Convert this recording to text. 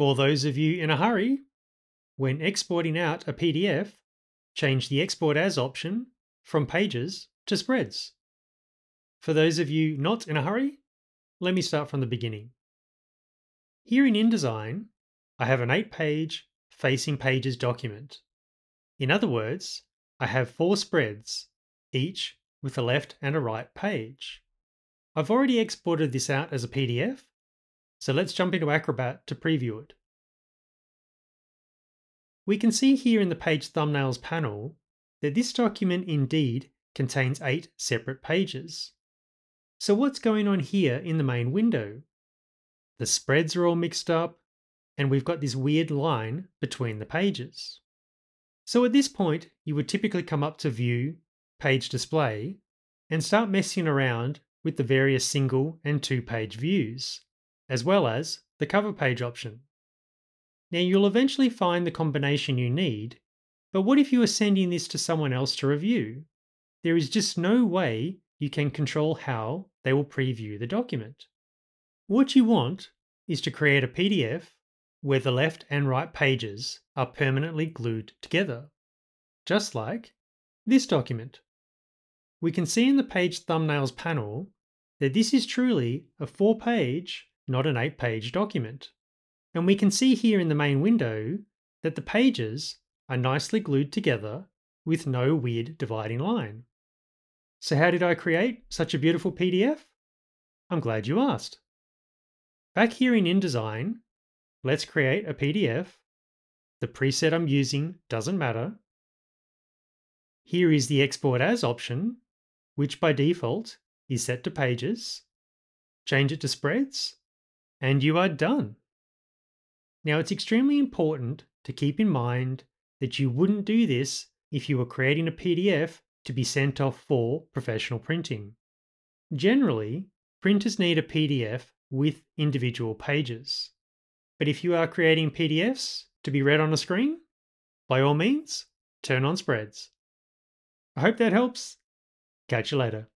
For those of you in a hurry, when exporting out a PDF, change the Export As option from Pages to Spreads. For those of you not in a hurry, let me start from the beginning. Here in InDesign, I have an 8-page Facing Pages document. In other words, I have four spreads, each with a left and a right page. I've already exported this out as a PDF, so let's jump into Acrobat to preview it. We can see here in the Page Thumbnails panel that this document indeed contains eight separate pages. So what's going on here in the main window? The spreads are all mixed up, and we've got this weird line between the pages. So at this point, you would typically come up to View, Page Display, and start messing around with the various single and two page views, as well as the cover page option. Now you'll eventually find the combination you need, but what if you are sending this to someone else to review? There is just no way you can control how they will preview the document. What you want is to create a PDF where the left and right pages are permanently glued together, just like this document. We can see in the Page Thumbnails panel that this is truly a four page, not an eight page document. And we can see here in the main window that the pages are nicely glued together with no weird dividing line. So how did I create such a beautiful PDF? I'm glad you asked. Back here in InDesign, let's create a PDF. The preset I'm using doesn't matter. Here is the Export As option, which by default is set to pages. Change it to spreads, and you are done. Now, it's extremely important to keep in mind that you wouldn't do this if you were creating a PDF to be sent off for professional printing. Generally, printers need a PDF with individual pages. But if you are creating PDFs to be read on a screen, by all means, turn on spreads. I hope that helps. Catch you later.